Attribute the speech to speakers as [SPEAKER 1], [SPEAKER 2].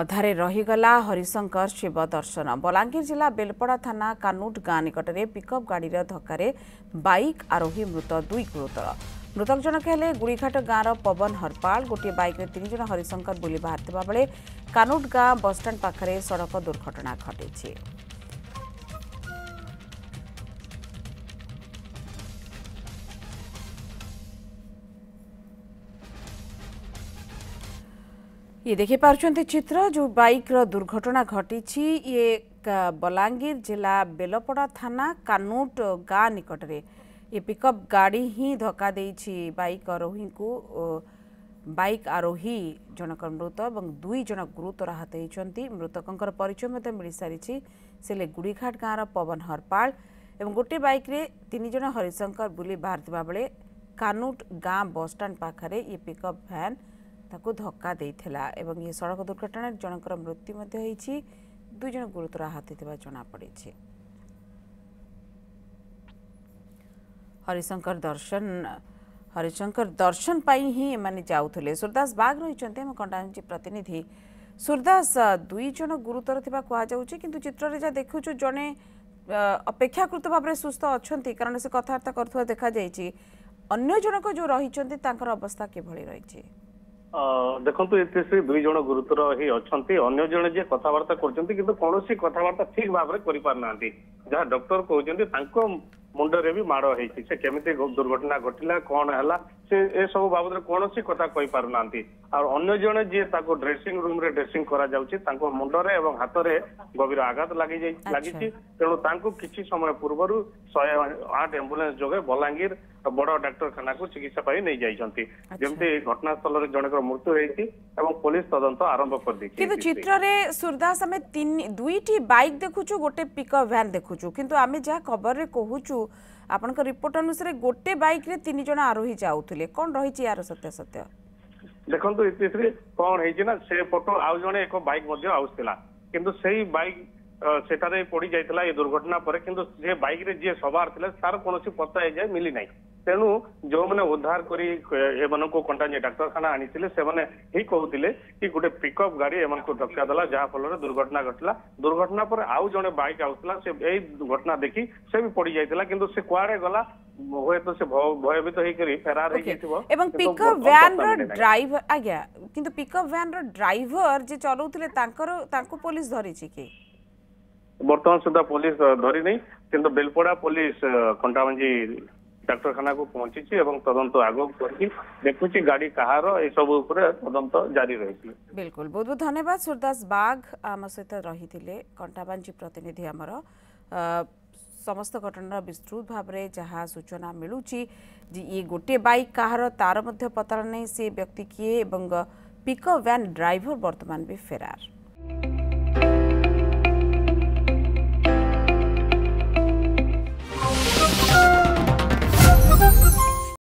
[SPEAKER 1] ଅଧାରେ ରହିଗଲା ହରିଶଙ୍କର ଶିବ ଦର୍ଶନ ବଲାଙ୍ଗୀର ଜିଲ୍ଲା ବେଲପଡ଼ା ଥାନା କାନୁଟ ଗାଁ ନିକଟରେ ପିକଅପ୍ ଗାଡ଼ିର ଧକ୍କାରେ ବାଇକ୍ ଆରୋହୀ ମୃତ ଦୁଇ ଗୁରୁତର ମୃତକ ଜଣକ ହେଲେ ଗୁଳିଘାଟ ଗାଁର ପବନ ହରପାଳ ଗୋଟିଏ ବାଇକ୍ରେ ତିନି ଜଣ ହରିଶଙ୍କର ବୁଲି ବାହାରିଥିବା ବେଳେ କାନୁଟ ଗାଁ ବସ୍ଷ୍ଟାଣ୍ଡ ପାଖରେ ସଡ଼କ ଦୁର୍ଘଟଣା ଘଟିଛି ये देखे पार्टी चित्र जो बाइक रो दुर्घटना घटी ये बलांगीर जिला बेलपड़ा थाना कानूट गाँ निकट ये पिकअप गाड़ी ही धक्का बाइक आरोही को बाइक आरोही जनक मृत और दुई जन गुरुतर आहत होती मृतकों परिचय मत मिल सारी से गुड़ीघाट गाँव पवन हरपाल गोटे गोटे बैक्रे तीन जन हरिशंकर बुले बाहर बेले कानूट गाँ बसस्टाण पाखे ये पिकअप भैन धक्का दे सड़क दुर्घटन जनकर मृत्यु दुईज गुरुतर आहत होता जमापड़ हरिशंकर दर्शन हरिशंकर दर्शन ही जाऊ सुरदास बाग रही कंडाजी प्रतिनिधि सुरदास दुई जन गुरुतर थ कहु चित्र देखु जड़े अपेक्षाकृत भाव सुस्थ अच्छा कारण से कथबार्ता कर देखा जाने जनक जो रही अवस्था किभली
[SPEAKER 2] रही ଦେଖନ୍ତୁ ଏଥିରେ ସେ ଦୁଇ ଜଣ ଗୁରୁତର ହିଁ ଅଛନ୍ତି ଅନ୍ୟ ଜଣେ ଯିଏ କଥାବାର୍ତ୍ତା କରୁଛନ୍ତି କିନ୍ତୁ କୌଣସି କଥାବାର୍ତ୍ତା ଠିକ ଭାବରେ କରିପାରୁନାହାନ୍ତି ଯାହା ଡକ୍ଟର କହୁଛନ୍ତି ତାଙ୍କ ମୁଣ୍ଡରେ ବି ମାଡ଼ ହେଇଛି ସେ କେମିତି ଦୁର୍ଘଟଣା ଘଟିଲା କ'ଣ ହେଲା ସେ ଏସବୁ ବାବଦରେ କୌଣସି କଥା କହିପାରୁନାହାନ୍ତି ଆଉ ଅନ୍ୟ ଜଣେ ଯିଏ ତାକୁ ଡ୍ରେସିଂ ରେ ଡ୍ରେସିଂ କରାଯାଉଛି ତାଙ୍କ ମୁଣ୍ଡରେ ଏବଂ ହାତରେ ଗଭୀର ଆଘାତ ଲାଗିଯାଇଛି ଲାଗିଛି ତେଣୁ ତାଙ୍କୁ କିଛି ସମୟ ପୂର୍ବରୁ ଶହେ ଆଠ ଆମ୍ବୁଲାନ୍ସ ଯୋଗେ ବଲାଙ୍ଗୀର ବଡ ଡାକ୍ତରଖାନାକୁ ଚିକିତ୍ସା ପାଇଁ ନେଇଯାଇଛନ୍ତି ଯେମିତି ଘଟଣାସ୍ଥଳରେ ଜଣଙ୍କର ମୃତ୍ୟୁ ହେଇଛି ଏବଂ ପୋଲିସ ତଦନ୍ତ ଆରମ୍ଭ କରିଦେଇଛି
[SPEAKER 1] କିନ୍ତୁ ଚିତ୍ରରେ ସୁରଦାସ ଆମେ ତିନି ଦୁଇଟି ବାଇକ୍ ଦେଖୁଛୁ ଗୋଟେ ପିକଅପ୍ ଭ୍ୟାନ୍ ଦେଖୁଛୁ କିନ୍ତୁ ଆମେ ଯାହା ଖବରରେ କହୁଛୁ ଆପଣଙ୍କ ରିପୋର୍ଟ ଅନୁସାରେ ଗୋଟେ ବାଇକ୍ରେ ତିନି ଜଣ ଆରୋହୀ ଯାଉଥିଲେ କ'ଣ ରହିଛି ଏହାର ସତ୍ୟାସତ୍ୟ
[SPEAKER 2] ଦେଖନ୍ତୁ ଇତିଶ୍ରୀ କ'ଣ ହେଇଛି ନା ସେ ପଟୁ ଆଉ ଜଣେ ଏକ ବାଇକ୍ ମଧ୍ୟ ଆସୁଥିଲା କିନ୍ତୁ ସେଇ ବାଇକ୍ ସେଠାରେ ପଡି ଯାଇଥିଲା ଏ ଦୁର୍ଘଟଣା ପରେ କିନ୍ତୁ ସେ ବାଇକ୍ରେ ଯିଏ ସବାର ଥିଲେ ତାର କୌଣସି ପତ୍ତା ଏଯାଏ ମିଳିନାହିଁ तेणु जो मैंने उद्धार कर कंटाजी डाक्तखाना आनी ही कहते कि गोटे पिकअप गाड़ी एम को धक्का
[SPEAKER 1] दे
[SPEAKER 2] जहाँफल
[SPEAKER 1] दुर्घटना
[SPEAKER 2] घटला
[SPEAKER 1] दुर्घटना
[SPEAKER 2] पर आउ
[SPEAKER 1] जे बैक आसला से यही घटना देखि से भी पड़ जाता कि कड़े
[SPEAKER 2] गला बर्तमान सुधा पुलिस धरी नहीं बेलपड़ा पुलिस कंटामंजी ଡାକ୍ତରଖାନାକୁ ପହଞ୍ଚିଛି ଏବଂ ତଦନ୍ତ ଆଗକୁ କରିକି ଦେଖୁଛି ଗାଡି କାହାର ଏସବୁ ଉପରେ ତଦନ୍ତ ଜାରି ରହିଛି
[SPEAKER 1] ବିଲକୁଲ ବହୁତ ବହୁତ ଧନ୍ୟବାଦ ସୁରଦାସ ବାଘ ଆମ ସହିତ ରହିଥିଲେ କଣ୍ଟାବାଞ୍ଜି ପ୍ରତିନିଧି ଆମର ସମସ୍ତ ଘଟଣାର ବିସ୍ତୃତ ଭାବରେ ଯାହା ସୂଚନା ମିଳୁଛି ଯେ ଇଏ ଗୋଟିଏ ବାଇକ୍ କାହାର ତାର ମଧ୍ୟ ପତଳା ନାହିଁ ସେ ବ୍ୟକ୍ତି କିଏ ଏବଂ ପିକଅପ୍ ଭ୍ୟାନ୍ ଡ୍ରାଇଭର ବର୍ତ୍ତମାନ ବି ଫେରାର